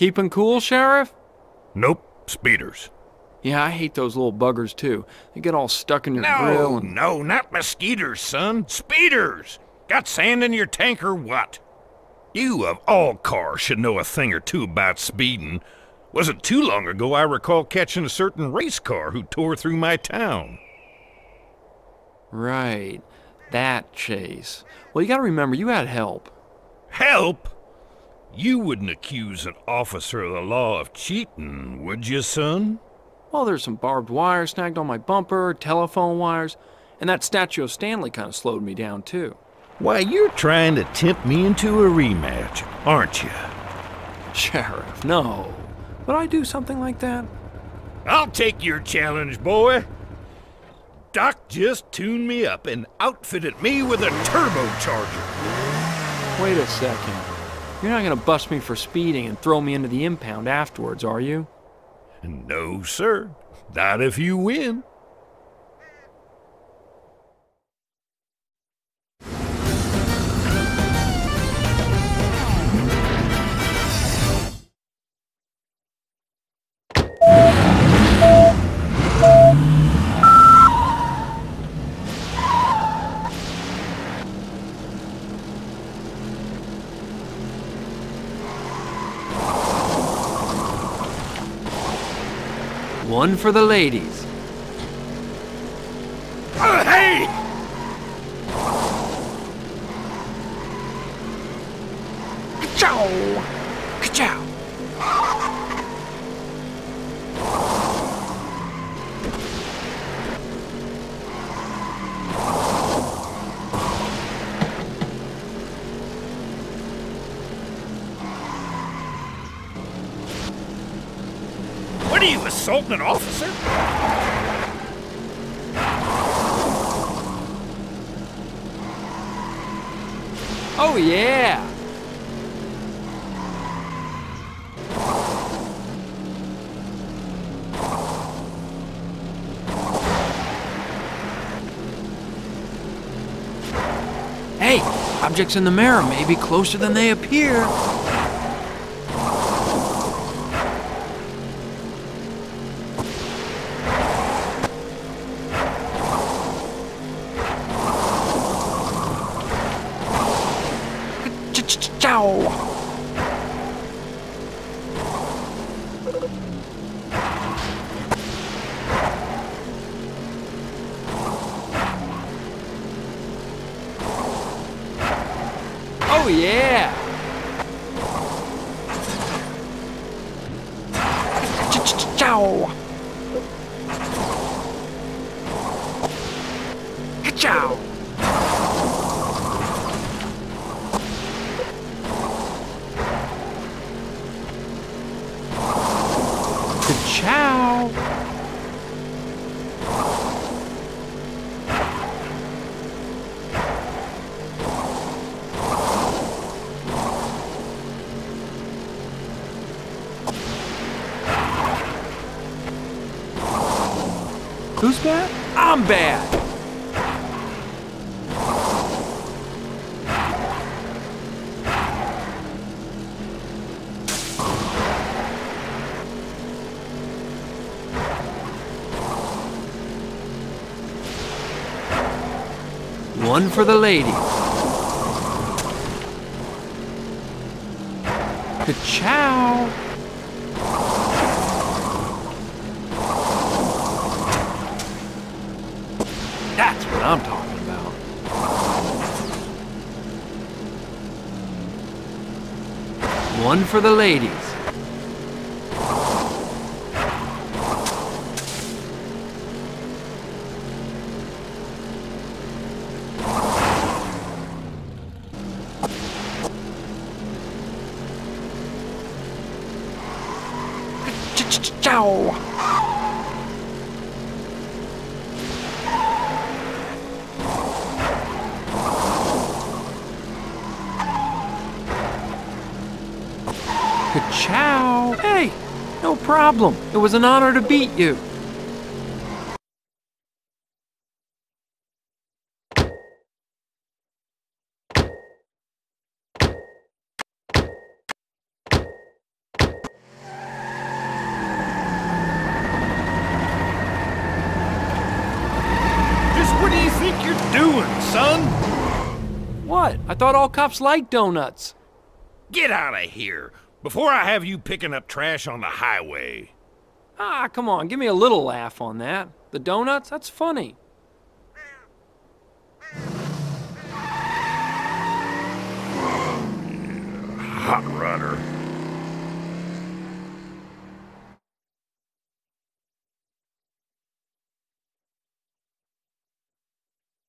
Keeping cool, Sheriff? Nope, speeders. Yeah, I hate those little buggers too. They get all stuck in your No, grill and... no, not mosquitoes, son. Speeders! Got sand in your tank or what? You, of all cars, should know a thing or two about speeding. Wasn't too long ago I recall catching a certain race car who tore through my town. Right. That chase. Well, you gotta remember, you had help. Help? You wouldn't accuse an officer of the law of cheating, would you, son? Well, there's some barbed wire snagged on my bumper, telephone wires, and that statue of Stanley kind of slowed me down, too. Why, you're trying to tempt me into a rematch, aren't you? Sheriff, no. Would I do something like that? I'll take your challenge, boy. Doc just tuned me up and outfitted me with a turbocharger. Wait a second. You're not gonna bust me for speeding and throw me into the impound afterwards, are you? No, sir. Not if you win. One for the ladies. Uh, hey! Ka-chow! Ka-chow! What are you, assaulting an officer? Oh, yeah! Hey, objects in the mirror may be closer than they appear. Ch-ch-chow! Oh yeah! Ch-ch-chow! Ka-chow! Ka-chow! Who's bad? I'm bad! One for the ladies. Ka-chow! One for the ladies. Ch-ch-chow! Ka-chow! Hey, no problem. It was an honor to beat you. I thought all cops liked donuts. Get out of here before I have you picking up trash on the highway. Ah, come on, give me a little laugh on that. The donuts? That's funny. Hot rodder.